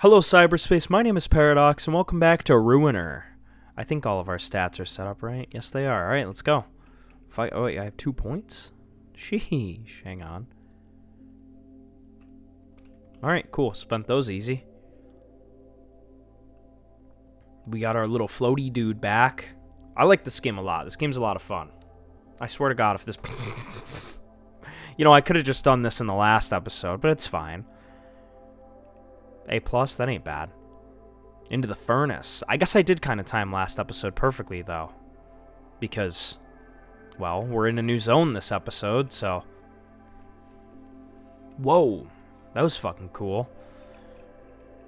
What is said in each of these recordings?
Hello, cyberspace. My name is Paradox, and welcome back to Ruiner. I think all of our stats are set up right. Yes, they are. All right, let's go. Fight. Oh wait, I have two points. Sheesh. Hang on. All right, cool. Spent those easy. We got our little floaty dude back. I like this game a lot. This game's a lot of fun. I swear to God, if this... you know, I could have just done this in the last episode, but it's fine. A plus? That ain't bad. Into the furnace. I guess I did kind of time last episode perfectly, though. Because, well, we're in a new zone this episode, so... Whoa. That was fucking cool.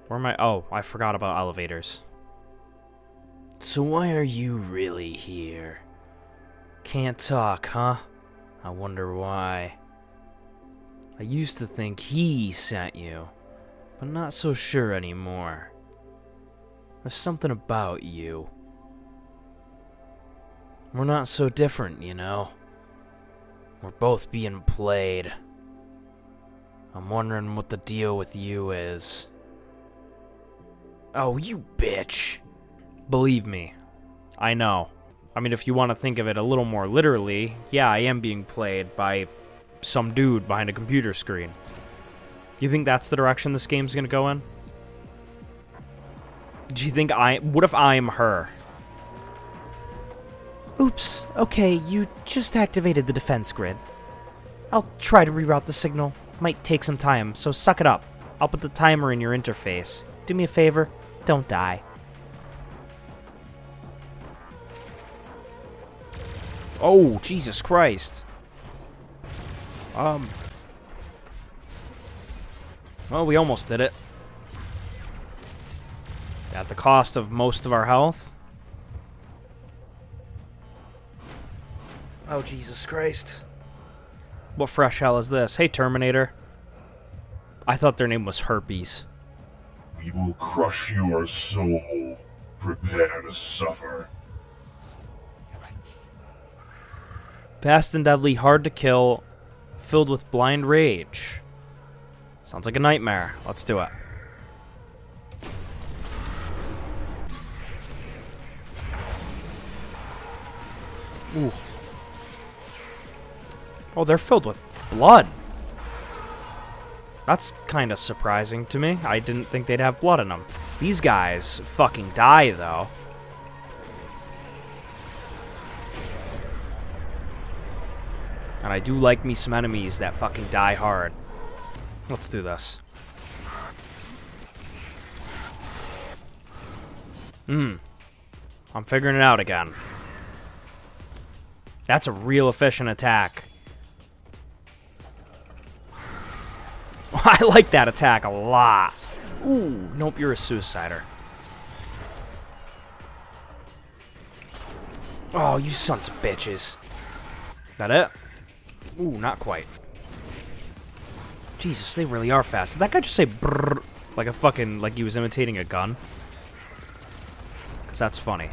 Where am I? Oh, I forgot about elevators. So why are you really here? Can't talk, huh? I wonder why. I used to think he sent you, but not so sure anymore. There's something about you. We're not so different, you know. We're both being played. I'm wondering what the deal with you is. Oh, you bitch. Believe me, I know. I mean, if you want to think of it a little more literally, yeah, I am being played by some dude behind a computer screen. You think that's the direction this game's gonna go in? Do you think I... What if I'm her? Oops, okay, you just activated the defense grid. I'll try to reroute the signal. Might take some time, so suck it up. I'll put the timer in your interface. Do me a favor, don't die. Oh, Jesus Christ. Um. Well, we almost did it. At the cost of most of our health. Oh, Jesus Christ. What fresh hell is this? Hey, Terminator. I thought their name was Herpes. We will crush your soul. Prepare to suffer. Fast and deadly, hard to kill, filled with blind rage. Sounds like a nightmare. Let's do it. Ooh. Oh, they're filled with blood. That's kind of surprising to me. I didn't think they'd have blood in them. These guys fucking die, though. And I do like me some enemies that fucking die hard. Let's do this. Hmm. I'm figuring it out again. That's a real efficient attack. I like that attack a lot. Ooh, nope, you're a suicider. Oh, you sons of bitches. That it? Ooh, not quite. Jesus, they really are fast. Did that guy just say brrr like a fucking, like he was imitating a gun? Because that's funny.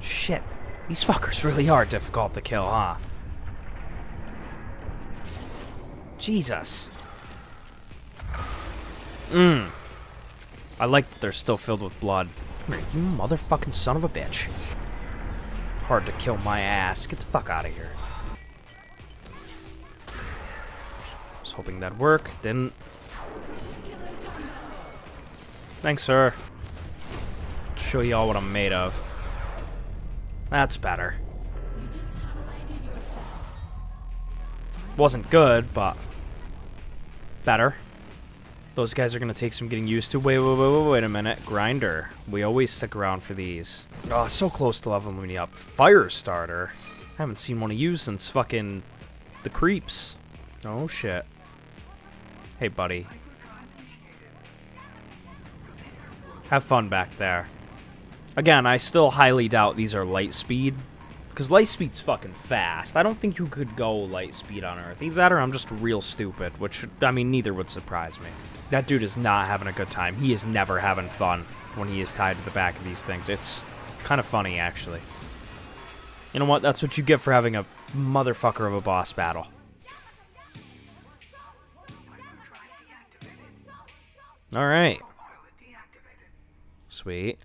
Shit. These fuckers really are difficult to kill, huh? Jesus. Mmm. I like that they're still filled with blood. Here, you motherfucking son of a bitch. Hard to kill my ass. Get the fuck out of here. Hoping that'd work. Didn't. Thanks, sir. Show y'all what I'm made of. That's better. Wasn't good, but better. Those guys are to take some getting used to. Wait, wait, wait, wait, wait a minute. Grinder. We always stick around for these. Oh, so close to leveling me up. Fire starter. I haven't seen one of you since fucking the creeps. Oh, shit. Hey, buddy. Have fun back there. Again, I still highly doubt these are light speed. Because light speed's fucking fast. I don't think you could go light speed on Earth. Either that or I'm just real stupid, which, I mean, neither would surprise me. That dude is not having a good time. He is never having fun when he is tied to the back of these things. It's kind of funny, actually. You know what? That's what you get for having a motherfucker of a boss battle. All right. Sweet.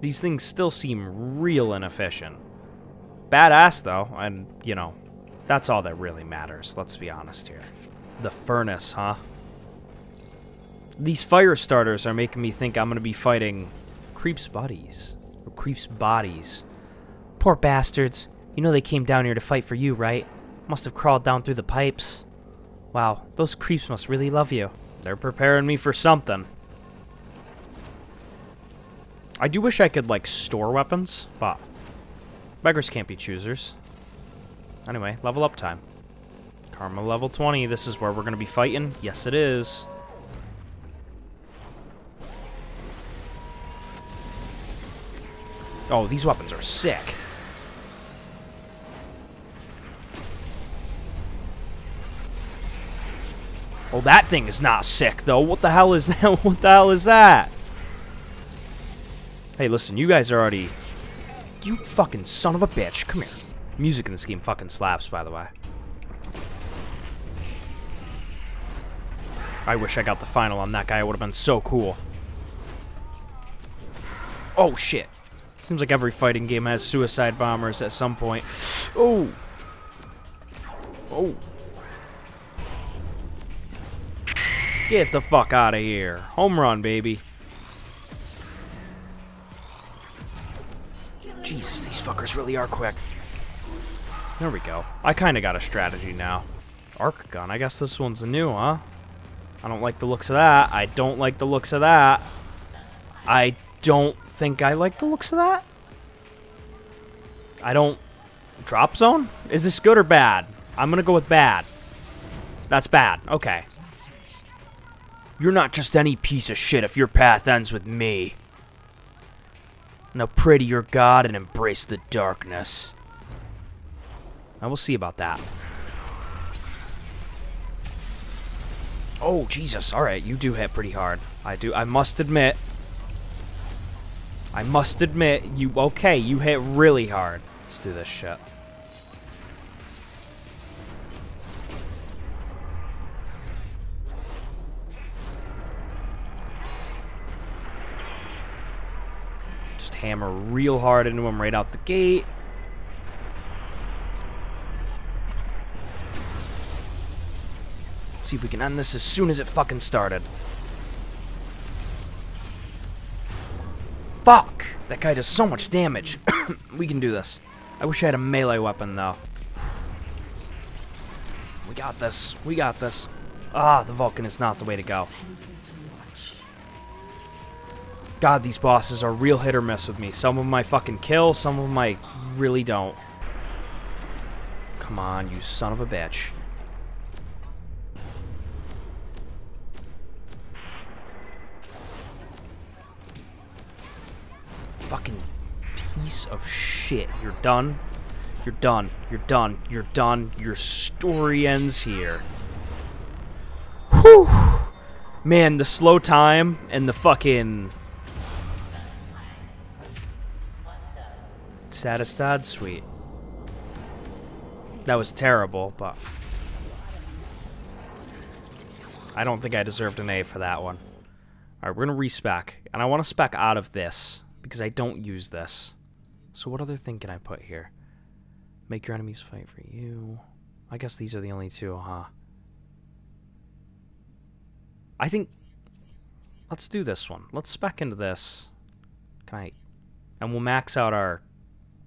These things still seem real inefficient. Badass, though, and, you know, that's all that really matters, let's be honest here. The furnace, huh? These fire starters are making me think I'm going to be fighting Creep's buddies. Or Creep's bodies. Poor bastards. You know they came down here to fight for you, right? Must have crawled down through the pipes. Wow, those creeps must really love you. They're preparing me for something. I do wish I could, like, store weapons, but beggars can't be choosers. Anyway, level up time. Karma level 20. This is where we're going to be fighting. Yes, it is. Oh, these weapons are sick. Oh, that thing is not sick, though. What the hell is that? What the hell is that? Hey, listen, you guys are already... You fucking son of a bitch. Come here. Music in this game fucking slaps, by the way. I wish I got the final on that guy. It would have been so cool. Oh, shit. Seems like every fighting game has suicide bombers at some point. Oh! Oh. Get the fuck out of here. Home run, baby. Jesus, these fuckers really are quick. There we go. I kind of got a strategy now. Arc gun. I guess this one's new, huh? I don't like the looks of that. I don't like the looks of that. I don't think I like the looks of that. I don't... Drop zone? Is this good or bad? I'm going to go with bad. That's bad. Okay. You're not just any piece of shit if your path ends with me. Now pray to your god and embrace the darkness. I will see about that. Oh, Jesus. Alright, you do hit pretty hard. I do. I must admit. I must admit, you... Okay, you hit really hard. Let's do this shit. Hammer real hard into him right out the gate. see if we can end this as soon as it fucking started. Fuck! That guy does so much damage. we can do this. I wish I had a melee weapon, though. We got this. We got this. Ah, the Vulcan is not the way to go. God, these bosses are real hit or miss with me. Some of them I fucking kill, some of them I really don't. Come on, you son of a bitch. fucking piece of shit. You're done. You're done. You're done. You're done. Your story ends here. Whew. Man, the slow time and the fucking... Dad sweet. That was terrible, but... I don't think I deserved an A for that one. Alright, we're going to respec. And I want to spec out of this because I don't use this. So what other thing can I put here? Make your enemies fight for you. I guess these are the only two, huh? I think... Let's do this one. Let's spec into this. Can I... And we'll max out our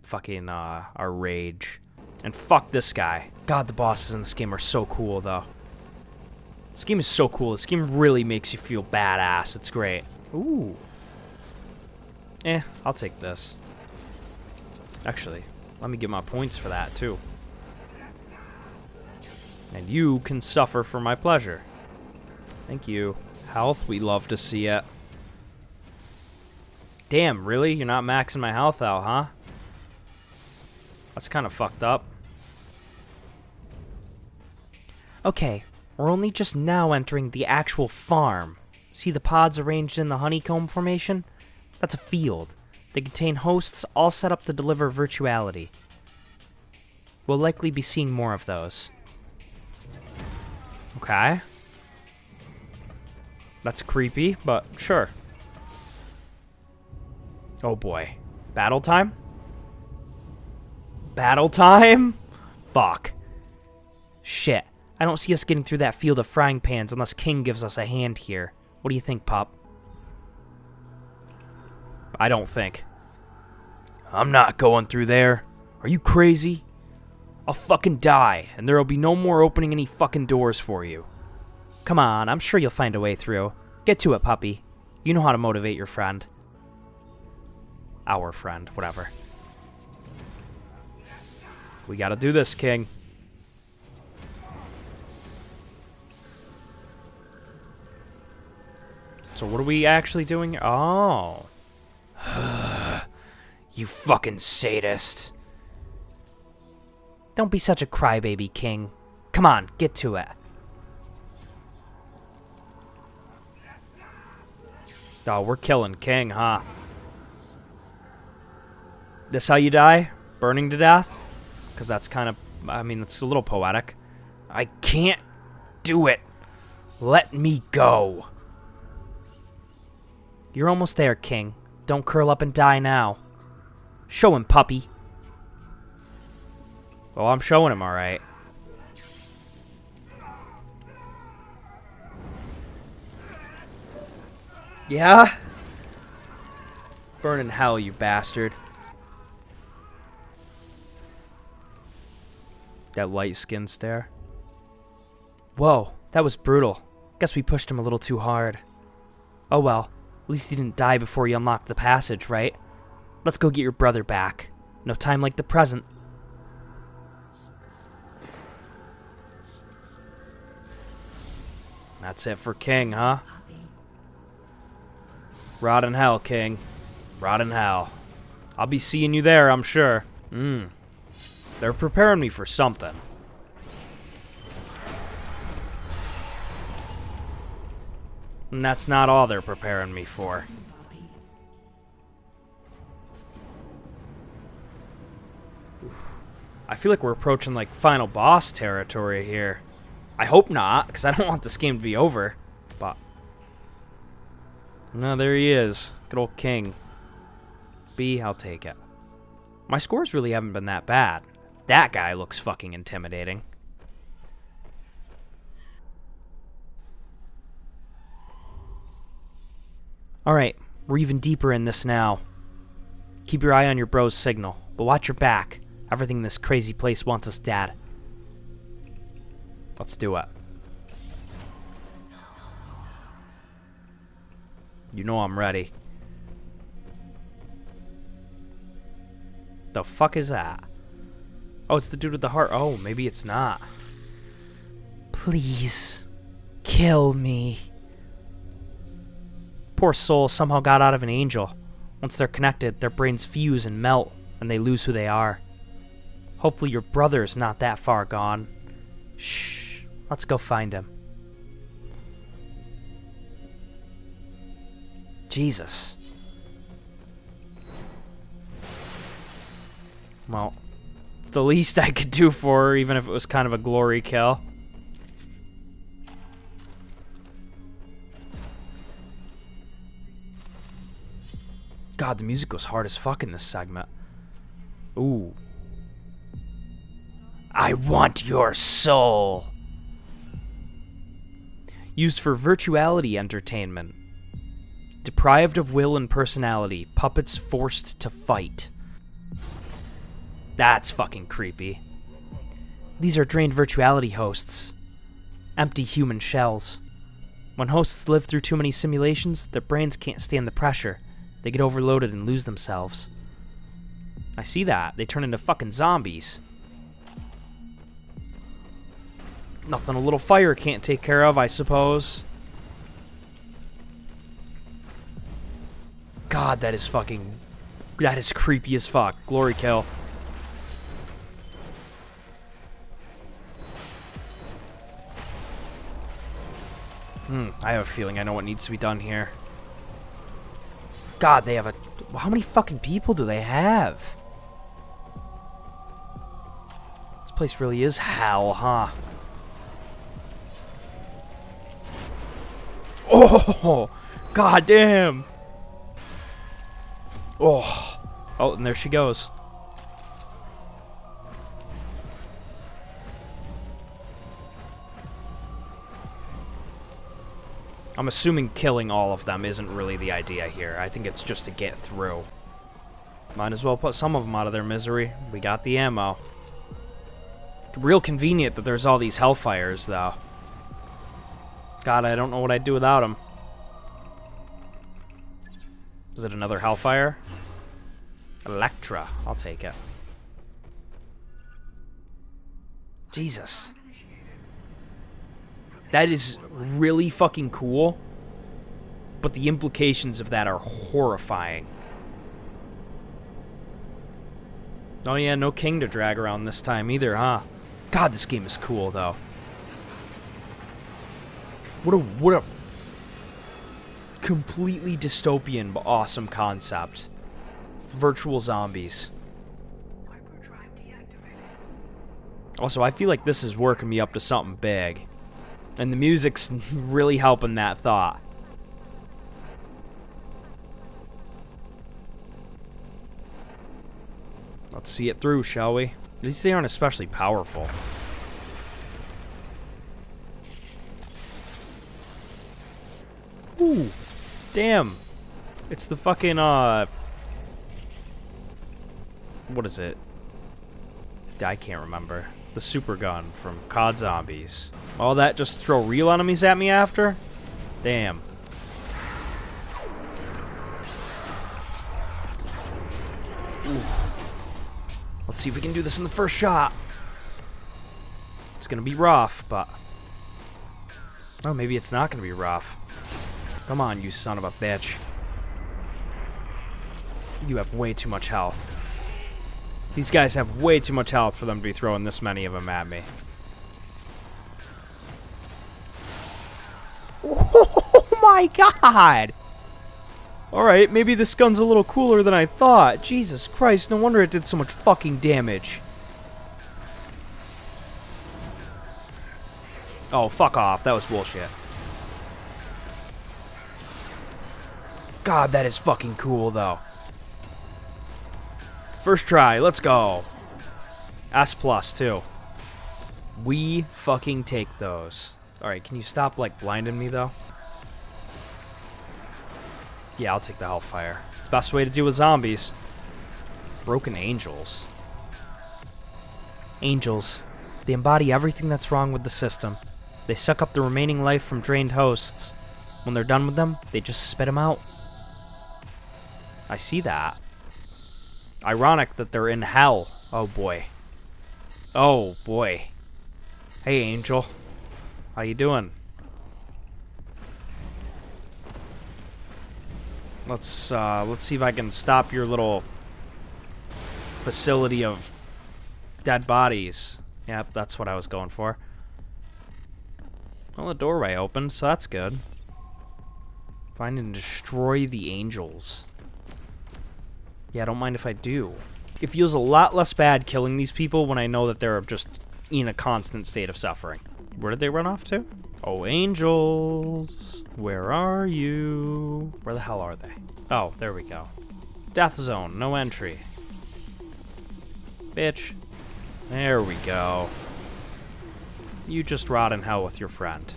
fucking, uh, our rage. And fuck this guy. God, the bosses in this game are so cool, though. This game is so cool. This game really makes you feel badass. It's great. Ooh. Eh, I'll take this. Actually, let me get my points for that, too. And you can suffer for my pleasure. Thank you. Health, we love to see it. Damn, really? You're not maxing my health out, huh? That's kind of fucked up. Okay, we're only just now entering the actual farm. See the pods arranged in the honeycomb formation? That's a field. They contain hosts all set up to deliver virtuality. We'll likely be seeing more of those. Okay. That's creepy, but sure. Oh boy. Battle time? Battle time? Fuck. Shit. I don't see us getting through that field of frying pans unless King gives us a hand here. What do you think, Pop? I don't think. I'm not going through there. Are you crazy? I'll fucking die, and there'll be no more opening any fucking doors for you. Come on, I'm sure you'll find a way through. Get to it, puppy. You know how to motivate your friend. Our friend, whatever. We gotta do this, King. So what are we actually doing? Oh. you fucking sadist. Don't be such a crybaby, King. Come on, get to it. Oh, we're killing King, huh? This how you die? Burning to death? Because that's kind of, I mean, it's a little poetic. I can't do it. Let me go. You're almost there, King. Don't curl up and die now. Show him, puppy. Well, I'm showing him, alright. Yeah? Burn in hell, you bastard. That light skin stare. Whoa, that was brutal. Guess we pushed him a little too hard. Oh well, at least he didn't die before he unlocked the passage, right? Let's go get your brother back. No time like the present. That's it for King, huh? Rot in hell, King. Rot in hell. I'll be seeing you there, I'm sure. Mmm. They're preparing me for something. And that's not all they're preparing me for. I feel like we're approaching like final boss territory here. I hope not, because I don't want this game to be over. But no, there he is. Good old king. B, I'll take it. My scores really haven't been that bad. That guy looks fucking intimidating. Alright, we're even deeper in this now. Keep your eye on your bro's signal, but watch your back. Everything in this crazy place wants us dead. Let's do it. You know I'm ready. The fuck is that? Oh, it's the dude with the heart. Oh, maybe it's not. Please. Kill me. Poor soul somehow got out of an angel. Once they're connected, their brains fuse and melt, and they lose who they are. Hopefully your brother's not that far gone. Shh. Let's go find him. Jesus. Well, it's the least I could do for her, even if it was kind of a glory kill. God, the music goes hard as fuck in this segment. Ooh. I want your soul. Used for virtuality entertainment. Deprived of will and personality, puppets forced to fight. That's fucking creepy. These are drained virtuality hosts. Empty human shells. When hosts live through too many simulations, their brains can't stand the pressure. They get overloaded and lose themselves. I see that. They turn into fucking zombies. Nothing a little fire can't take care of, I suppose. God, that is fucking... That is creepy as fuck. Glory kill. Hmm, I have a feeling I know what needs to be done here. God, they have a... How many fucking people do they have? This place really is hell, huh? Oh, god damn. Oh. Oh, and there she goes. I'm assuming killing all of them isn't really the idea here. I think it's just to get through. Might as well put some of them out of their misery. We got the ammo. Real convenient that there's all these Hellfires, though. God, I don't know what I'd do without them. Is it another Hellfire? Electra. I'll take it. Jesus. That is really fucking cool. But the implications of that are horrifying. Oh yeah, no king to drag around this time either, huh? God, this game is cool though. What a what a completely dystopian but awesome concept. Virtual zombies. Also, I feel like this is working me up to something big. And the music's really helping that thought. Let's see it through, shall we? At least they aren't especially powerful. Ooh. Damn. It's the fucking, uh... What is it? I can't remember. The super gun from COD Zombies. All that just throw real enemies at me after? Damn. Ooh. Let's see if we can do this in the first shot. It's gonna be rough, but... Oh, maybe it's not gonna be rough. Come on, you son of a bitch. You have way too much health. These guys have way too much health for them to be throwing this many of them at me. Oh my god! Alright, maybe this gun's a little cooler than I thought. Jesus Christ, no wonder it did so much fucking damage. Oh, fuck off. That was bullshit. God, that is fucking cool, though. First try, let's go. S plus, too. We fucking take those. Alright, can you stop, like, blinding me, though? Yeah, I'll take the Hellfire. It's the best way to deal with zombies. Broken Angels. Angels. They embody everything that's wrong with the system. They suck up the remaining life from drained hosts. When they're done with them, they just spit them out. I see that. Ironic that they're in hell. Oh boy. Oh boy. Hey Angel. How you doing? Let's uh, let's see if I can stop your little facility of dead bodies. Yep, that's what I was going for. Well, the doorway opened, so that's good. Find and destroy the angels. Yeah, I don't mind if I do. It feels a lot less bad killing these people when I know that they're just in a constant state of suffering. Where did they run off to? Oh, angels, where are you? Where the hell are they? Oh, there we go. Death zone, no entry. Bitch. There we go. You just rot in hell with your friend.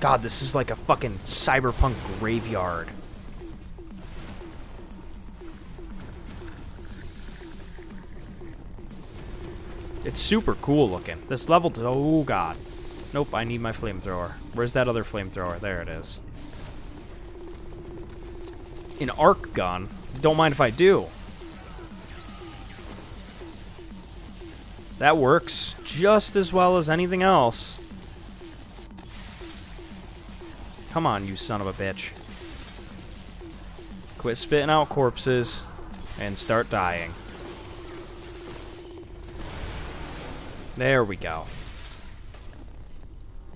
God, this is like a fucking cyberpunk graveyard. It's super cool looking. This level, oh god. Nope, I need my flamethrower. Where's that other flamethrower? There it is. An arc gun? Don't mind if I do. That works just as well as anything else. Come on, you son of a bitch. Quit spitting out corpses and start dying. There we go.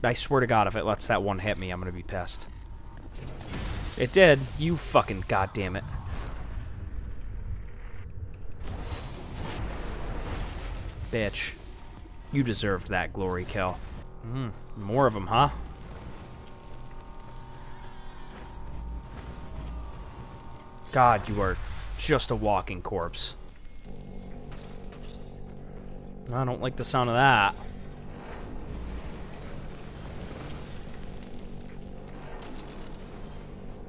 I swear to God, if it lets that one hit me, I'm gonna be pissed. It did. You fucking goddamn it. Bitch. You deserved that glory kill. Mm, more of them, huh? God, you are just a walking corpse. I don't like the sound of that.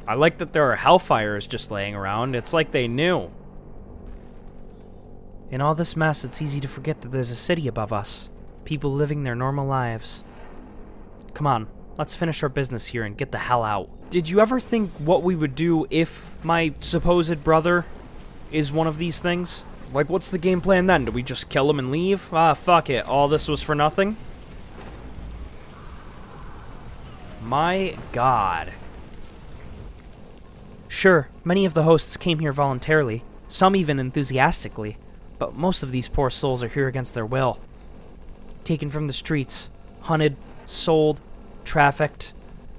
I like that there are hellfires just laying around. It's like they knew. In all this mess, it's easy to forget that there's a city above us. People living their normal lives. Come on, let's finish our business here and get the hell out. Did you ever think what we would do if my supposed brother is one of these things? Like, what's the game plan then? Do we just kill him and leave? Ah, fuck it. All this was for nothing? My god. Sure, many of the hosts came here voluntarily, some even enthusiastically, but most of these poor souls are here against their will. Taken from the streets, hunted, sold, trafficked,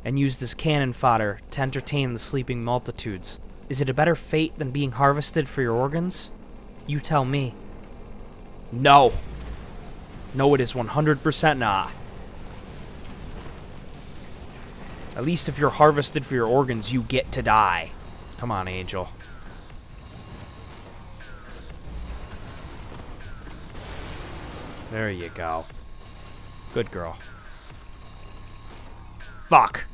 and used as cannon fodder to entertain the sleeping multitudes. Is it a better fate than being harvested for your organs? You tell me. No. No, it is 100% not. At least if you're harvested for your organs, you get to die. Come on, Angel. There you go. Good girl. Fuck.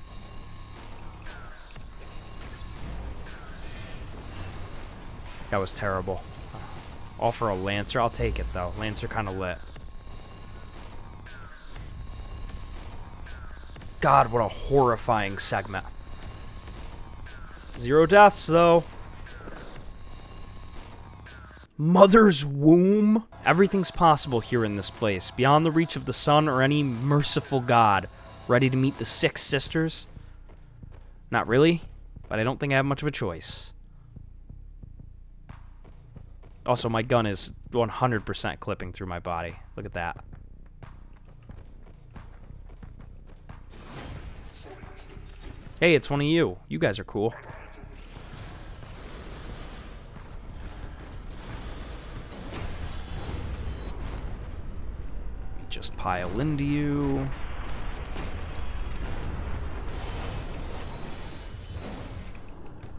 That was terrible. All for a Lancer. I'll take it, though. Lancer kind of lit. God, what a horrifying segment. Zero deaths, though. Mother's womb? Everything's possible here in this place, beyond the reach of the sun or any merciful god. Ready to meet the six sisters? Not really, but I don't think I have much of a choice. Also, my gun is 100% clipping through my body. Look at that. Hey, it's one of you. You guys are cool. Just pile into you.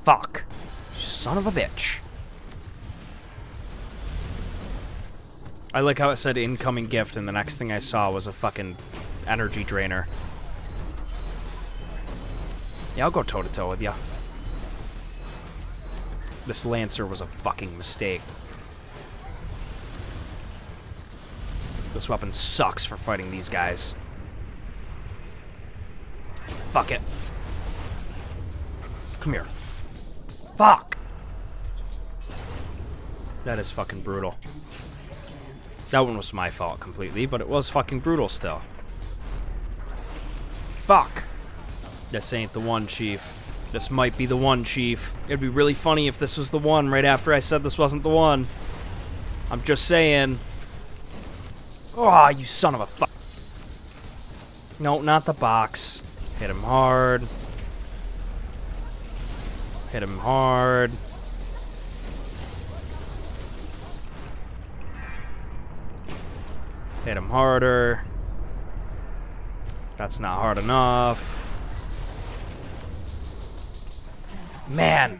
Fuck. Son of a bitch. I like how it said incoming gift and the next thing I saw was a fucking energy drainer. Yeah, I'll go toe-to-toe with you. This Lancer was a fucking mistake. This weapon sucks for fighting these guys. Fuck it. Come here. Fuck! That is fucking brutal. That one was my fault completely, but it was fucking brutal still. Fuck! This ain't the one, Chief. This might be the one, Chief. It'd be really funny if this was the one right after I said this wasn't the one. I'm just saying. Oh, you son of a fuck. No, not the box. Hit him hard. Hit him hard. Hit him harder. That's not hard enough. Man.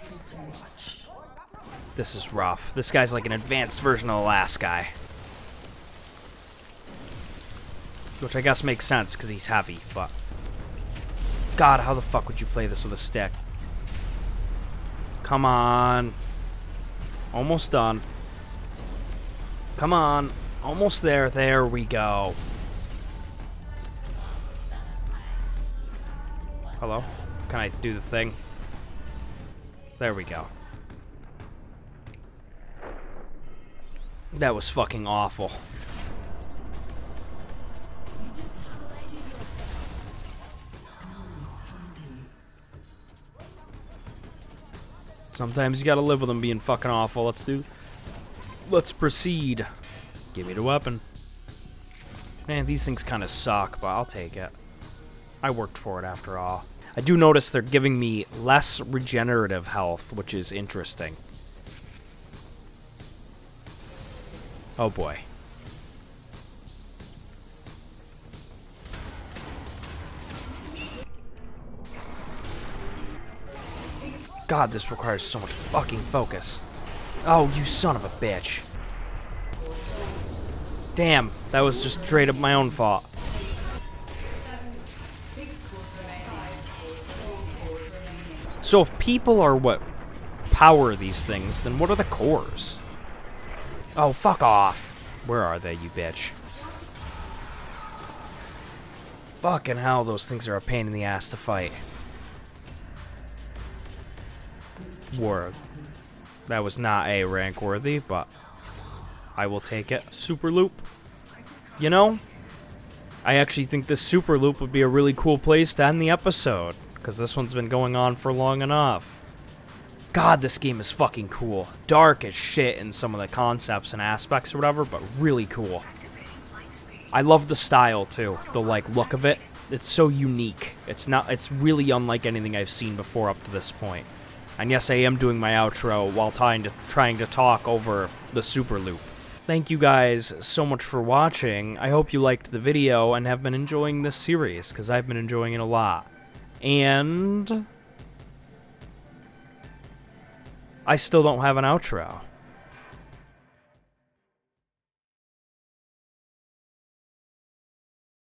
This is rough. This guy's like an advanced version of the last guy. Which I guess makes sense because he's heavy, but... God, how the fuck would you play this with a stick? Come on. Almost done. Come on. Almost there. There we go. Hello? Can I do the thing? There we go. That was fucking awful. Sometimes you gotta live with them being fucking awful. Let's do... Let's proceed. Give me the weapon. Man, these things kind of suck, but I'll take it. I worked for it after all. I do notice they're giving me less regenerative health, which is interesting. Oh boy. God, this requires so much fucking focus. Oh, you son of a bitch. Damn, that was just straight up my own fault. So if people are what power these things, then what are the cores? Oh, fuck off. Where are they, you bitch? Fucking hell, those things are a pain in the ass to fight. Word. That was not A rank worthy, but I will take it. Super loop. You know, I actually think this super loop would be a really cool place to end the episode, because this one's been going on for long enough. God, this game is fucking cool. Dark as shit in some of the concepts and aspects or whatever, but really cool. I love the style too, the like look of it. It's so unique. It's not it's really unlike anything I've seen before up to this point. And yes, I am doing my outro while trying to trying to talk over the super loop. Thank you guys so much for watching. I hope you liked the video and have been enjoying this series cuz I've been enjoying it a lot. And I still don't have an outro.